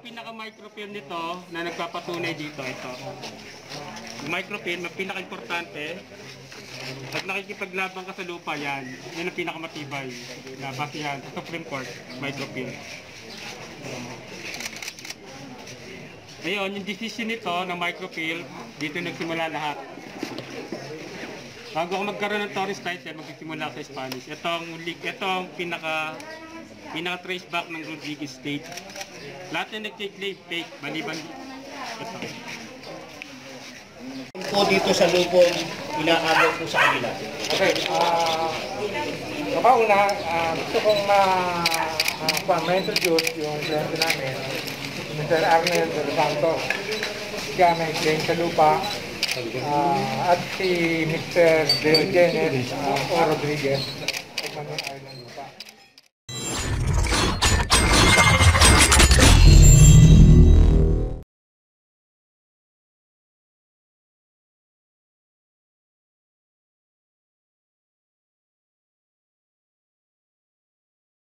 microfilm nito na nagpapatunay dito, ito. Microfilm, ang pinaka-importante, pag nakikipaglaban ka sa lupa, yan. Yan ang pinakamatibay. Na base yan sa Supreme Court, microfilm. Ngayon, yung decision nito ng microfilm, dito nagsimula lahat. Bago ako magkaroon ng Torres title, magsisimula sa Spanish. Ito ang, lig- ito ang pinaka, pinaka trace back ng Rodriguez State. Lahat na nag-claim fake, maliban ito. po dito sa lupong inaagaw po sa kanila. Okay, ah, uh, una, ah, gusto kong ma, uh, ma-introduce yung kliyente namin, si Mr. Arnel de los Santos. Siya may claim sa lupa. Ah, at si Mr. Diogenes uh, O. Rodriguez, ay.